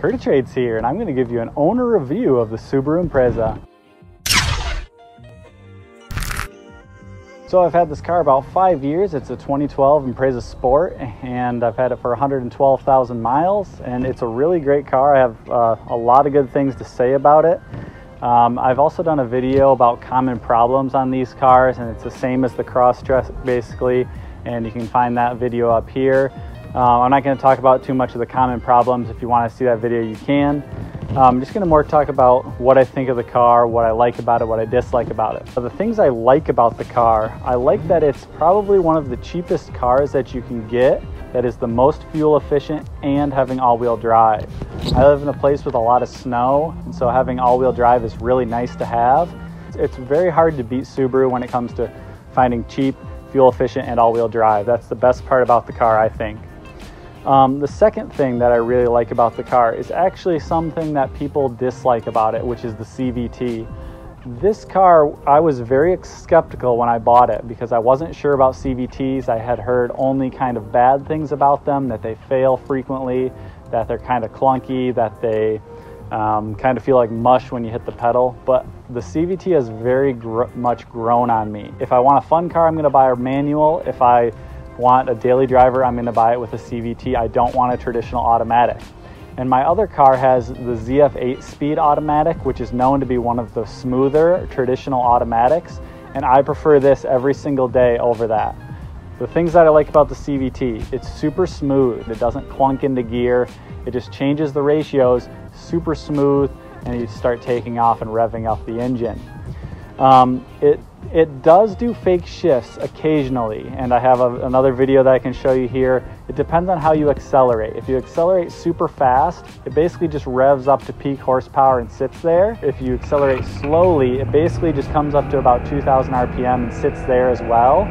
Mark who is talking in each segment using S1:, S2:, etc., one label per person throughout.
S1: Kurt of Trades here, and I'm going to give you an owner review of the Subaru Impreza. So I've had this car about five years. It's a 2012 Impreza Sport, and I've had it for 112,000 miles, and it's a really great car. I have uh, a lot of good things to say about it. Um, I've also done a video about common problems on these cars, and it's the same as the Crosstrek basically, and you can find that video up here. Um, I'm not going to talk about too much of the common problems. If you want to see that video, you can. Um, I'm just going to more talk about what I think of the car, what I like about it, what I dislike about it. So the things I like about the car, I like that it's probably one of the cheapest cars that you can get that is the most fuel efficient and having all-wheel drive. I live in a place with a lot of snow, and so having all-wheel drive is really nice to have. It's very hard to beat Subaru when it comes to finding cheap, fuel efficient, and all-wheel drive. That's the best part about the car, I think. Um, the second thing that I really like about the car is actually something that people dislike about it, which is the CVT. This car, I was very skeptical when I bought it because I wasn't sure about CVTs. I had heard only kind of bad things about them, that they fail frequently, that they're kind of clunky, that they um, kind of feel like mush when you hit the pedal. But the CVT has very gr much grown on me. If I want a fun car, I'm going to buy a manual. If I want a daily driver, I'm going to buy it with a CVT. I don't want a traditional automatic. And my other car has the ZF 8 speed automatic, which is known to be one of the smoother traditional automatics. And I prefer this every single day over that. The things that I like about the CVT, it's super smooth. It doesn't clunk into gear. It just changes the ratios, super smooth, and you start taking off and revving up the engine. Um, it it does do fake shifts occasionally, and I have a, another video that I can show you here. It depends on how you accelerate. If you accelerate super fast, it basically just revs up to peak horsepower and sits there. If you accelerate slowly, it basically just comes up to about 2,000 RPM and sits there as well.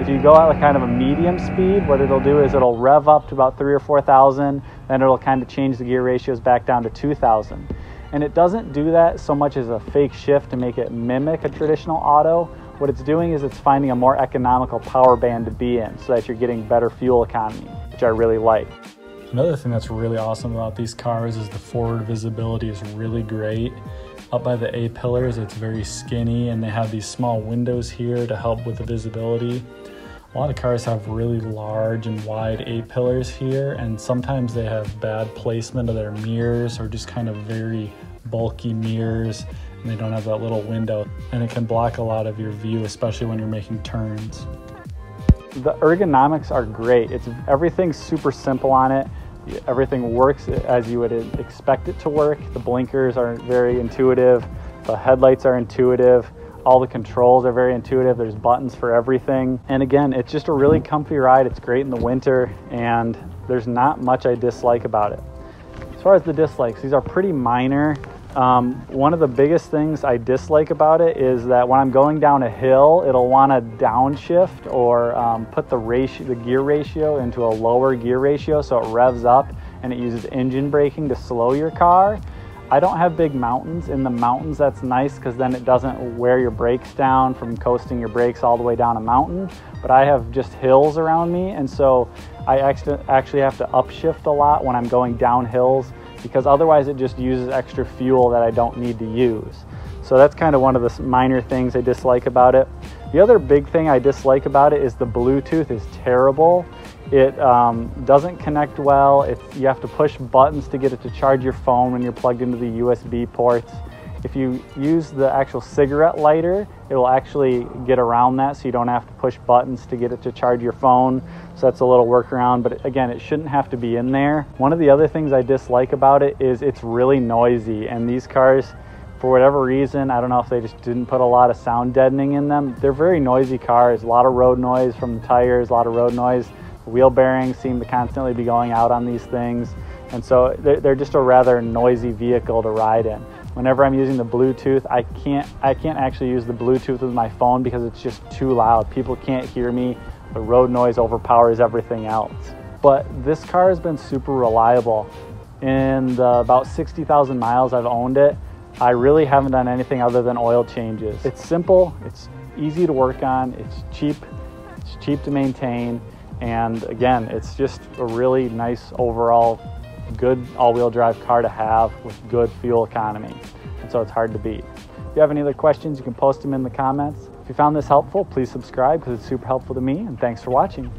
S1: If you go at like kind of a medium speed, what it'll do is it'll rev up to about three or 4,000, then it'll kind of change the gear ratios back down to 2,000. And it doesn't do that so much as a fake shift to make it mimic a traditional auto. What it's doing is it's finding a more economical power band to be in so that you're getting better fuel economy, which I really like.
S2: Another thing that's really awesome about these cars is the forward visibility is really great. Up by the A-pillars, it's very skinny and they have these small windows here to help with the visibility. A lot of cars have really large and wide A-pillars here and sometimes they have bad placement of their mirrors or just kind of very bulky mirrors and they don't have that little window and it can block a lot of your view especially when you're making turns.
S1: The ergonomics are great. It's everything's super simple on it. Everything works as you would expect it to work. The blinkers are very intuitive. The headlights are intuitive. All the controls are very intuitive. There's buttons for everything. And again, it's just a really comfy ride. It's great in the winter and there's not much I dislike about it. As far as the dislikes, these are pretty minor. Um, one of the biggest things I dislike about it is that when I'm going down a hill, it'll want to downshift or um, put the ratio, the gear ratio into a lower gear ratio so it revs up and it uses engine braking to slow your car. I don't have big mountains. In the mountains, that's nice because then it doesn't wear your brakes down from coasting your brakes all the way down a mountain. But I have just hills around me, and so I actually have to upshift a lot when I'm going down hills because otherwise it just uses extra fuel that I don't need to use. So that's kind of one of the minor things I dislike about it. The other big thing I dislike about it is the Bluetooth is terrible. It um, doesn't connect well. You have to push buttons to get it to charge your phone when you're plugged into the USB ports. If you use the actual cigarette lighter, it will actually get around that so you don't have to push buttons to get it to charge your phone. So that's a little workaround, but again, it shouldn't have to be in there. One of the other things I dislike about it is it's really noisy and these cars, for whatever reason, I don't know if they just didn't put a lot of sound deadening in them. They're very noisy cars, a lot of road noise from the tires, a lot of road noise. Wheel bearings seem to constantly be going out on these things. And so they're just a rather noisy vehicle to ride in whenever I'm using the Bluetooth, I can't I can't actually use the Bluetooth with my phone because it's just too loud. People can't hear me. The road noise overpowers everything else. But this car has been super reliable. In the about 60,000 miles I've owned it, I really haven't done anything other than oil changes. It's simple, it's easy to work on, it's cheap, it's cheap to maintain, and again, it's just a really nice overall good all-wheel drive car to have with good fuel economy. And so it's hard to beat. If you have any other questions, you can post them in the comments. If you found this helpful, please subscribe because it's super helpful to me and thanks for watching.